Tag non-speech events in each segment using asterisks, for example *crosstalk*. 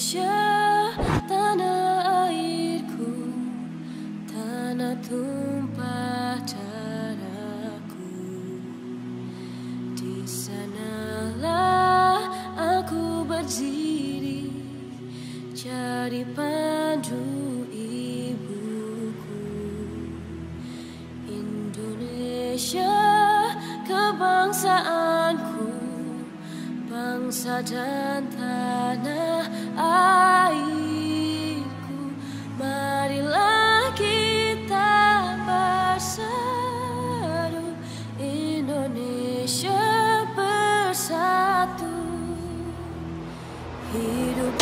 Indonesia tanah airku tanah tumpah darahku. Di sanalah aku berdiri jadi pandu ibuku. Indonesia kebangsaanku bangsa dan tanah airku. Marilah kita bersatu Indonesia bersatu. Hiduplah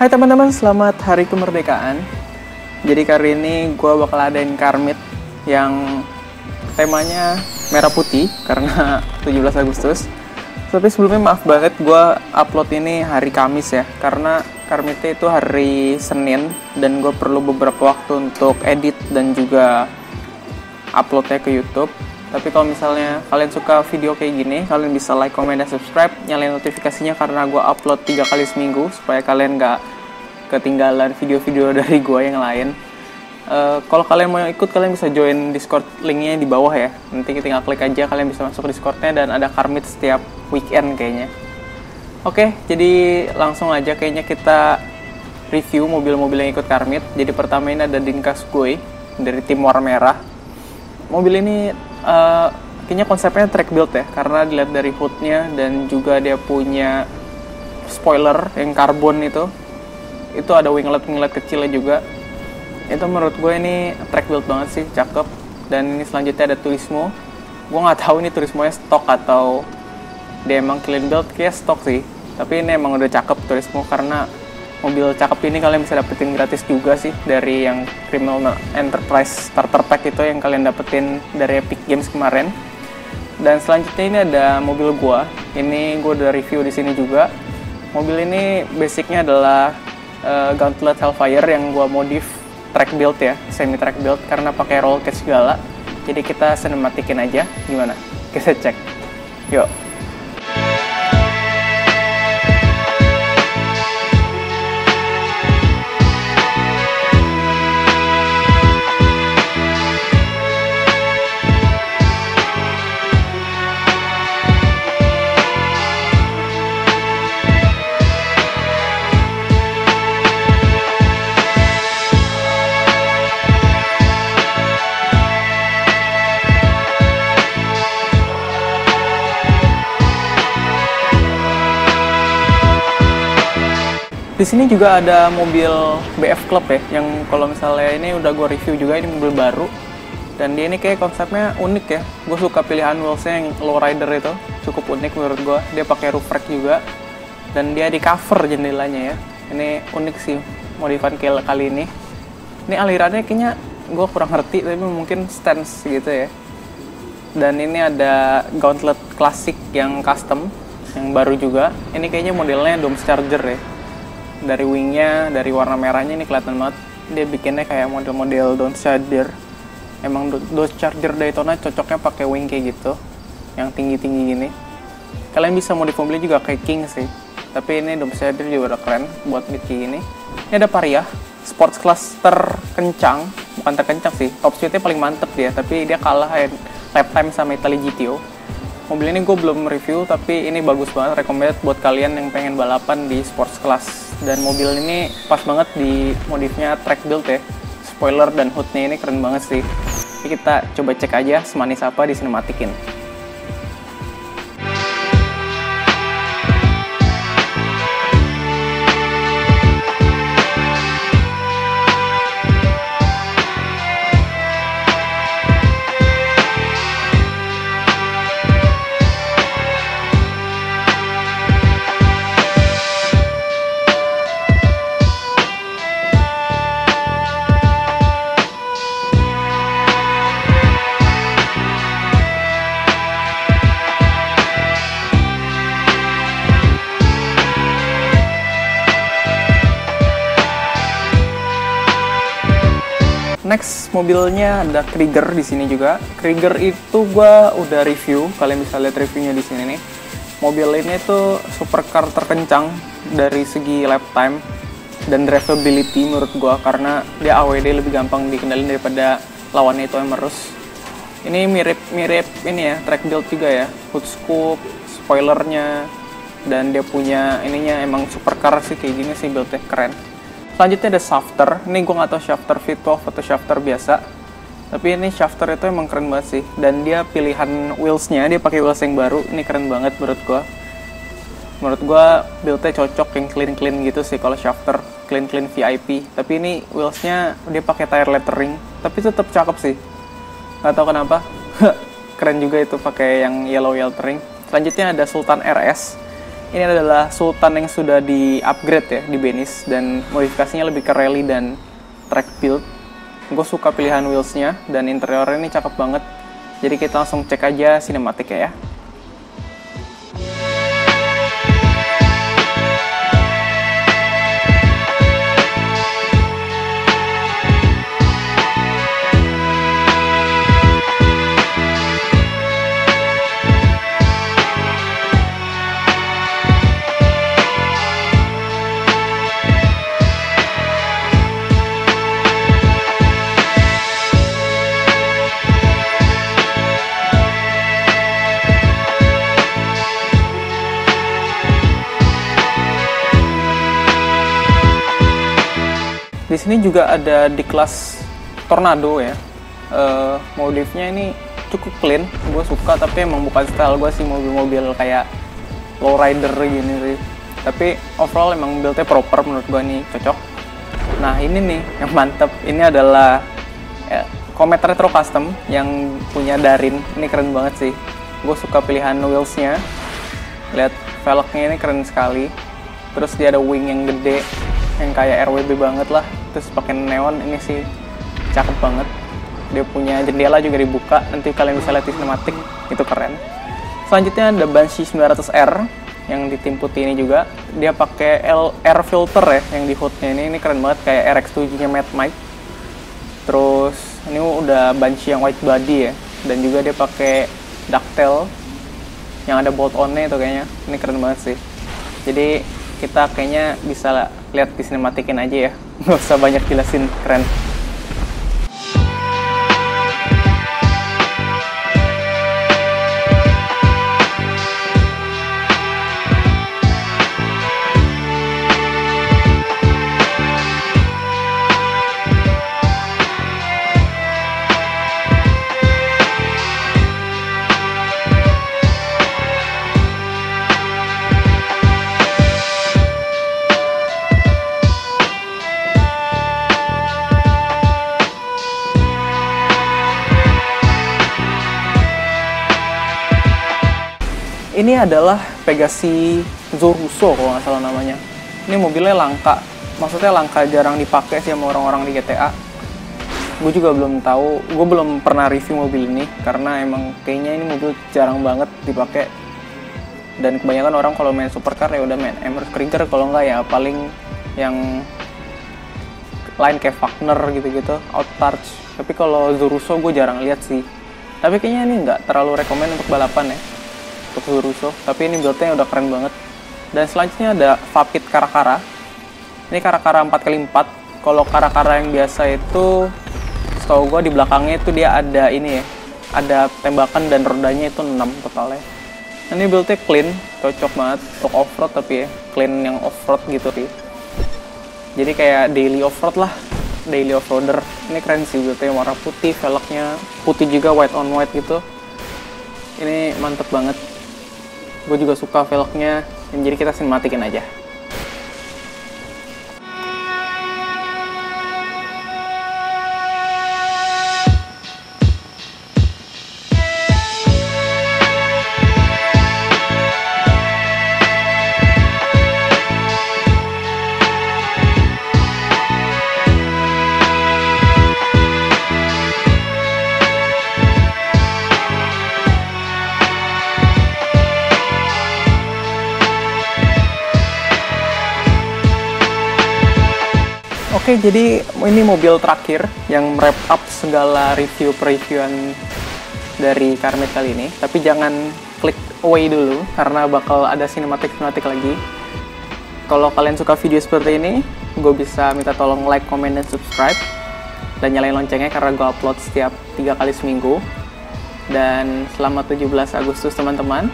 Hai teman-teman, selamat Hari Kemerdekaan. Jadi kali ini gue bakal adain karmit yang temanya merah putih *laughs* karena 17 Agustus. Tapi sebelumnya maaf banget gue upload ini hari Kamis ya, karena karmitnya itu hari Senin dan gue perlu beberapa waktu untuk edit dan juga uploadnya ke YouTube. Tapi kalau misalnya kalian suka video kayak gini, kalian bisa like, comment, dan subscribe. Nyalain notifikasinya karena gue upload tiga kali seminggu supaya kalian nggak ketinggalan video-video *laughs* dari gue yang lain. Eh, kalau kalian mau ikut, kalian bisa join Discord linknya di bawah ya. Nanti tinggal klik aja, kalian bisa masuk Discordnya dan ada karmit setiap weekend kayaknya. Oke, jadi langsung aja kayaknya kita review mobil-mobil yang ikut karmit. Jadi pertama ini ada Dinkas Gue dari tim Warna Merah. Mobil ini eh, kayaknya konsepnya track build ya, karena dilihat dari hoodnya dan juga dia punya spoiler yang karbon itu. Itu ada winglet-winglet kecilnya juga. Itu menurut gue ini track build banget sih, cakep. Dan ini selanjutnya ada Turismo. Gue nggak tahu ini Turismo-nya stok atau dia emang clean build kayak stok sih tapi ini emang udah cakep Turismo karena mobil cakep ini kalian bisa dapetin gratis juga sih dari yang Criminal Enterprise Starter Pack itu yang kalian dapetin dari Epic Games kemarin. Dan selanjutnya ini ada mobil gua. Ini gua udah review di sini juga. Mobil ini basicnya adalah eh, Gauntlet Hellfire yang gua modif track build ya semi track build karena pakai roll cage segala. Jadi kita sinematikin aja gimana? *laughs* Kita cek. Yuk Di sini juga ada mobil BF Club ya, yang kalau misalnya ini udah gue review juga, ini mobil baru. Dan dia ini kayak konsepnya unik ya. Gue suka pilihan wheelsnya yang lowrider itu, cukup unik menurut gue. Dia pakai roof rack juga, dan dia di cover jendelanya ya. Ini unik sih modifan kali ini. Ini alirannya kayaknya gue kurang ngerti, tapi mungkin stance gitu ya. Dan ini ada gauntlet klasik yang custom, yang baru juga. Ini kayaknya modelnya Dome Charger ya dari wingnya dari warna merahnya ini kelihatan banget. Dia bikinnya kayak model-model Dodge Charger. Emang Dodge Charger Daytona cocoknya pakai wing kayak gitu yang tinggi-tinggi gini. Kalian bisa modif mobilnya juga kayak King sih tapi ini Dodge Charger juga udah keren buat kayak gini. Ini ada Varia sports class terkencang. Bukan terkencang sih top speednya paling mantep dia tapi dia kalah lap time sama Italy GTO mobil ini gue belum review tapi ini bagus banget recommended buat kalian yang pengen balapan di sports class. Dan mobil ini pas banget di modifnya track build ya. Spoiler dan hoodnya ini keren banget sih. Kita coba cek aja semanis apa di sinematikin mobilnya ada Krieger di sini juga. Krieger itu gua udah review, kalian bisa lihat reviewnya di sini nih. Mobil ini tuh supercar terkencang dari segi lap time dan drivability menurut gua karena dia AWD lebih gampang dikendalin daripada lawannya itu Emerus. Ini mirip-mirip ini ya, track build juga ya, hood scoop, spoilernya, dan dia punya ininya emang supercar sih kayak gini sih buildnya keren selanjutnya ada shafter. Ini gue nggak tahu shafter V12 atau shafter biasa tapi ini shafter itu emang keren banget sih. Dan dia pilihan wheelsnya dia pakai wheels yang baru. Ini keren banget menurut gue menurut gue buildnya cocok yang clean clean gitu sih kalau shafter. Clean clean VIP tapi ini wheelsnya dia pakai tire lettering. Tapi tetap cakep sih. Nggak tahu kenapa. *laughs* Keren juga itu pakai yang yellow lettering selanjutnya ada Sultan RS ini adalah Sultan yang sudah di upgrade ya di Benis dan modifikasinya lebih ke rally dan track build. Gue suka pilihan wheelsnya dan interiornya ini cakep banget. Jadi kita langsung cek aja sinematik ya. Sini juga ada di kelas Tornado ya. Uh, modifnya ini cukup clean, gue suka tapi emang bukan style gue sih mobil-mobil kayak lowrider gini sih. Tapi overall emang buildnya proper menurut gue nih cocok. Nah ini nih yang mantep, ini adalah ya, Comet Retro Custom yang punya Darin. Ini keren banget sih. Gue suka pilihan wheelsnya. Lihat velgnya ini keren sekali. Terus dia ada wing yang gede, yang kayak RWB banget lah terus pakai neon ini sih cakep banget. Dia punya jendela juga dibuka nanti kalian bisa lihat di sinematik itu keren. Selanjutnya ada Banshee 900R yang di tim putih ini juga. Dia pakai air filter ya yang di hoodnya ini. Ini keren banget kayak RX7 nya Mad Mike. Terus ini udah Banshee yang white body ya. Dan juga dia pakai ducktail yang ada bolt on nya itu kayaknya. Ini keren banget sih. Jadi kita kayaknya bisa lihat di sinematikin aja ya. *laughs* Nggak usah banyak jelasin keren ini adalah Pegasi Zoruso kalau nggak salah namanya. Ini mobilnya langka, maksudnya langka jarang dipakai sih sama orang-orang di GTA. Gue juga belum tahu, gue belum pernah review mobil ini karena emang kayaknya ini mobil jarang banget dipakai. Dan kebanyakan orang kalau main supercar ya udah main Emirates Krieger kalau nggak ya paling yang lain kayak Wagner gitu-gitu, Outarch. Tapi kalau Zoruso gue jarang lihat sih. Tapi kayaknya ini nggak terlalu rekomend untuk balapan ya, untuk Zoruso. Tapi ini buildnya udah keren banget. Dan selanjutnya ada Vapit Karakara. Ini Karakara 4x4. Kalau Karakara yang biasa itu, setahu gue di belakangnya itu dia ada ini ya, ada tembakan dan rodanya itu 6 totalnya. Ini buildnya clean, cocok banget untuk off-road tapi ya, clean yang off-road gitu sih jadi kayak daily off-road lah daily off-roader ini keren sih buildnya warna putih velgnya putih juga white on white gitu ini mantep banget gue juga suka velgnya. Jadi kita sinematikin aja Oke, jadi ini mobil terakhir yang wrap up segala review-previewan dari Karmit kali ini. Tapi jangan klik away dulu, karena bakal ada sinematik-sinematik lagi. Kalau kalian suka video seperti ini, gue bisa minta tolong like, comment, dan subscribe. Dan nyalain loncengnya karena gue upload setiap tiga kali seminggu. Dan selamat 17 Agustus teman-teman.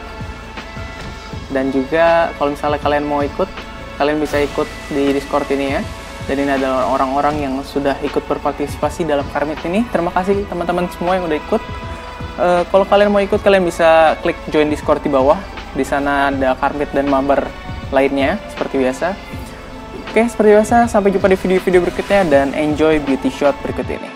Dan juga kalau misalnya kalian mau ikut, kalian bisa ikut di Discord ini ya dan ini adalah orang-orang yang sudah ikut berpartisipasi dalam Karmit ini. Terima kasih teman-teman semua yang udah ikut. Uh, kalau kalian mau ikut, kalian bisa klik join Discord di bawah. Di sana ada Karmit dan mabar lainnya, seperti biasa. Oke, seperti biasa, sampai jumpa di video-video berikutnya dan enjoy beauty shot berikut ini.